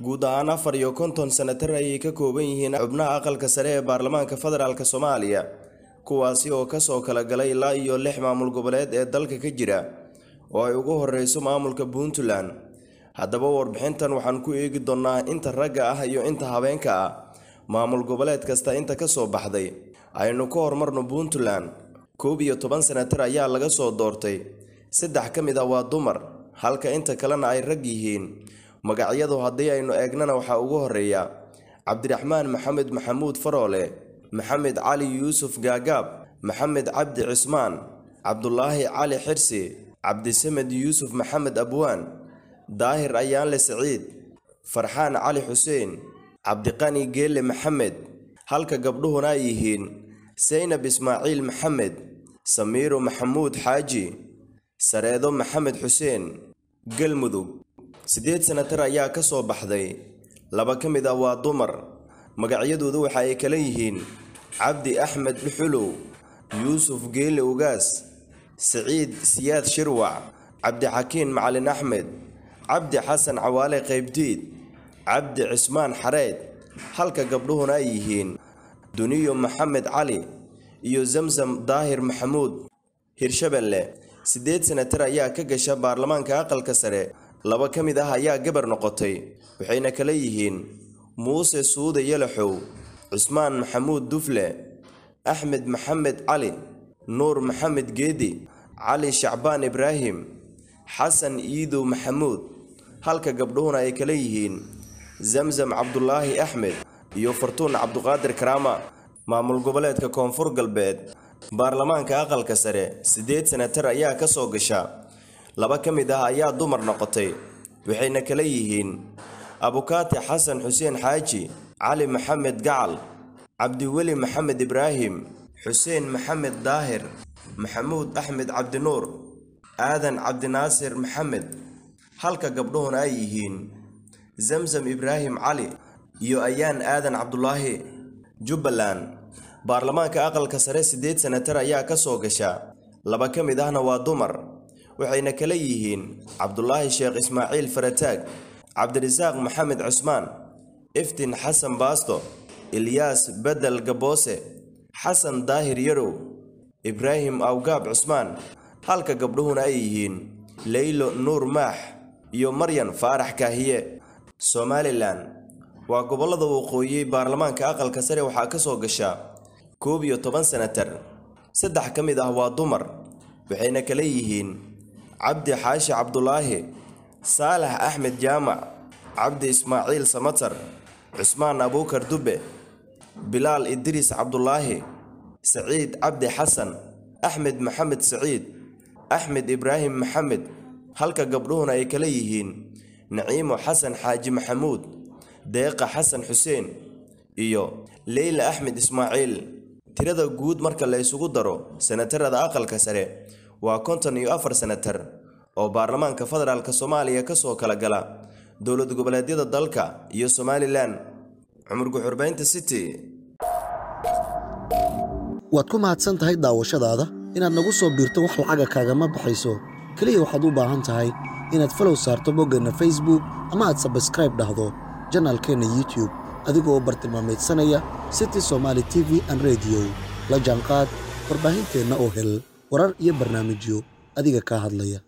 guud ahaan afar iyo konton sanatar ayay ka kooban yihiin xubnaha aqalka sare ee baarlamaanka federaalk soomaaliya kuwaasi oo ka soo kala galay ilaa iyo lix maamul goboleed ee dalka ka jira oo ay ugu horeyso maamulka puntland. Haddaba warbixintan waxaan ku eegi doonnaa inta ragga ah iyo inta habeenka ah maamul goboleed kasta inta ka soo baxday. Aynu ka horumarno puntland. Koob iyo toban sanatar ayaa laga soo doortay. Saddex ka mid ah waa dumar halka inta kalena ay rag yihiin magacyadu haddii aynu eegnana waxaa ugu horreeya cabdiraxmaan maxamed maxamuud faroole maxamed cali yuusuf gaagaab maxamed cabdi cismaan cabdulaahi cali xirsi cabdisamed yuusuf maxamed abwaan daahir ayaanle siciid farxaan cali xuseen cabdiqani geelle maxamed halka gabdhuhuna ay yihiin saynab ismaaciil maxamed samiiro maxamuud xaaji sareedo maxamed xuseen galmudug siddeed sanatar ayaa ka soo baxday. Laba ka mid ah waa dumar. Magacyadoodu waxa ay kala yihiin cabdi axmed dhuxulow yuusuf geelle ugaas siciid siyaad shirwac cabdixakiin macalin axmed cabdi xasan cawaale qaybdiid cabdi cismaan xareed. Halka gabdhuhuna ay yihiin duniyo maxamed cali iyo zamzam daahir maxamuud. Hirshabelle siddeed sanatar ayaa ka gasha baarlamaanka aqalka sare laba ka mid ah ayaa gabar noqotay waxayna kala yihiin muuse suude yalaxow cusmaan maxamuud dufle axmed maxamed cali nuur maxamed geedi cali shacbaan ibraahim xasan iidow maxamuud. Halka gabdhuhuna ay kala yihiin zamzam cabdulaahi axmed iyo fartuun cabduqaadir karaama. Maamul goboleedka koonfur galbeed baarlamaanka aqalka sare siddeed sanatar ayaa ka soo gasha laba ka mid ah ayaa dumar noqotay waxayna kala yihiin abukaati xasan xuseen xaaji cali maxamed gacal cabdiweli maxamed ibraahim xuseen maxamed daahir maxamuud axmed cabdinuur aadan cabdinaasir maxamed. Halka gabdhuhuna ay yihiin zamzam ibraahim cali iyo ayaan aadan cabdulaahi jubbaland baarlamaanka aqalka sare siddeed sanatar ayaa ka soo gasha. Laba ka mid ahna waa dumar waxayna kala yihiin cabdulaahi sheekh ismaaciil farataag cabdirasaaq maxamed cusmaan iftin xasan baasto ilyaas bedel gaboose xasan daahir yarow ibraahim awgaab cusmaan. Halka gabdhuhuna ay yihiin leylo nuur maax iyo maryan faarax kaahiye. Somalilan waa gobollada waqooyi baarlamaanka aqalka sare waxaa ka soo gasha koob iyo toban sanatar saddex ka mid ah waa dumar waxayna kala yihiin cabdi xaashi cabdulaahi saalax axmed jaamac cabdi ismaaciil samatar cusmaan abuukar dubbe bilaal idriis cabdulaahi saciid cabdi xasan axmed maxamed saciid axmed ibraahim maxamed halka gabdhuhuna ay kala yihiin naciimo xasan xaaji maxamuud deeqa xasan xuseen iyo leyla axmed ismaaciil. Tirada guud marka la isugu daro sanatarada aqalka sare waa konton iyo afar sanatar oo baarlamaanka federaalk soomaaliya ka soo kala gala dowlad goboleedyada dalka iyo somalilan cumar city. Waad ku mahadsan tahay daawashadaada? Inaad nagu soo biirto wax lacaga kaagama baxayso. Keliya waxaad u baahan tahay inaad falow saarto boggeenna facebook ama aad sabskraib dhahdo janaalkeenna youtube adigoo bartilmaamaydsanaya city somaali t v an rediyo la jaanqaad warbaahinteenna oo hel warar iyo barnaamijyo adiga kaa hadlaya